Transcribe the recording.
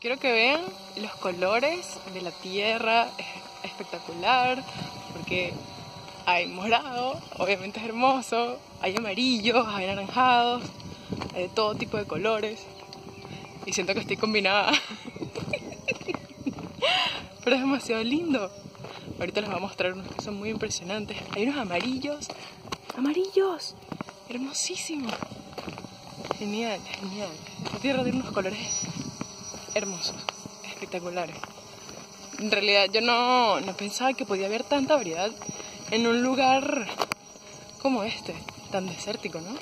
Quiero que vean los colores de la tierra, es espectacular, porque hay morado, obviamente es hermoso, hay amarillos, hay anaranjados, hay de todo tipo de colores. Y siento que estoy combinada. Pero es demasiado lindo. Ahorita les voy a mostrar unos que son muy impresionantes. Hay unos amarillos. ¡Amarillos! Hermosísimo. Genial, genial. La tierra tiene unos colores hermosos, espectaculares. En realidad yo no, no pensaba que podía haber tanta variedad en un lugar como este, tan desértico, ¿no?